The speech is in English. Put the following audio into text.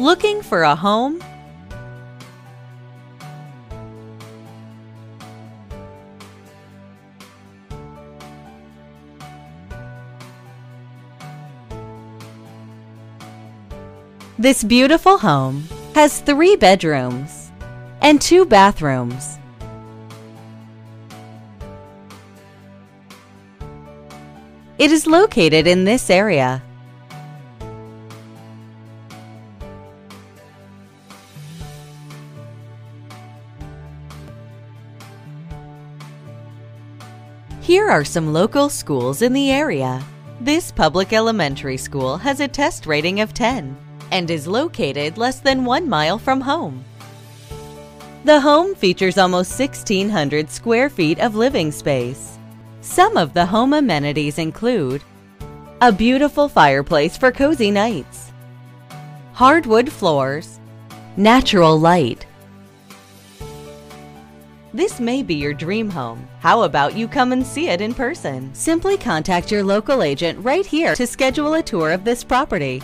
Looking for a home? This beautiful home has three bedrooms and two bathrooms. It is located in this area. Here are some local schools in the area. This public elementary school has a test rating of 10 and is located less than one mile from home. The home features almost 1,600 square feet of living space. Some of the home amenities include a beautiful fireplace for cozy nights, hardwood floors, natural light. This may be your dream home. How about you come and see it in person? Simply contact your local agent right here to schedule a tour of this property.